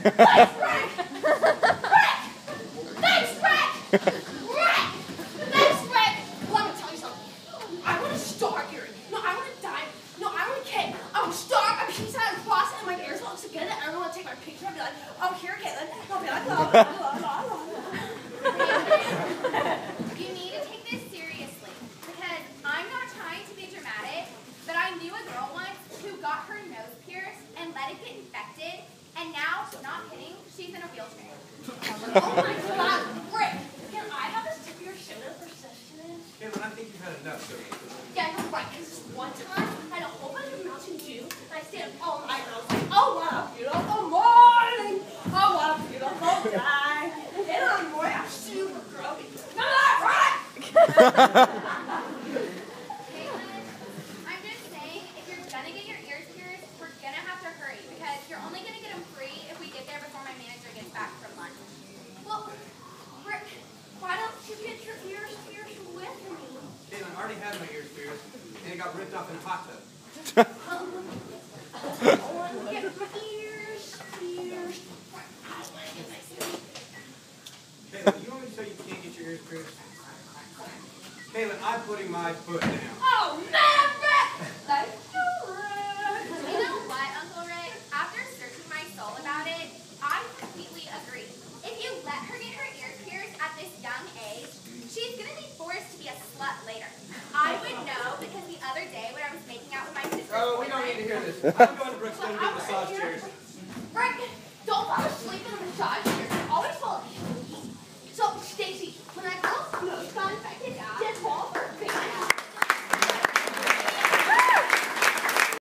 Thanks! Rick! Thanks! Rick! Thanks, Rick! Let me tell you something. I want a star earring. No, I want a dime. No, I want a cake. A star, a piece out of cross, and my ears all together, and I want to take my picture and be like, oh, here, Katelyn. I'll be like, la, la, la, la. You need to take this seriously because I'm not trying to be dramatic, but I knew a girl once who got her nose pierced and let it get infected, and now, not kidding, she's in a wheelchair. Oh my god, Rick! Can I have a sip of your soda for sustenance? Katelyn, I think you've had enough. So Yeah, you're right, because one time I had a whole bunch of Mountain Dew, and I stayed up all night, and I was like, oh, what a beautiful morning! Oh, what a beautiful day! And I'm boy, I'm super groggy. No, not right! Katelyn, I'm just saying, if you're gonna get your ears pierced, we're gonna have to hurry because you're only gonna get them free if we get there before my manager gets back from lunch. Well, Rick, why don't you get your ears pierced with me? Katelyn, I already had my ears pierced, and it got ripped off in a hot tub. I want to get my ears pierced. I want to get my ears Katelyn, you want me to tell you you can't get your ears pierced? Katelyn, I'm putting my foot down. Oh, man, Rick! Thank you, Rick! You know what, Uncle Rick? After searching my soul about it, I completely agree. If you let her get her ears pierced at this young age, she's gonna be forced to be a slut later. hear. I'm going to Brooks' bedroom massage chairs. Frank, don't fall asleep in the massage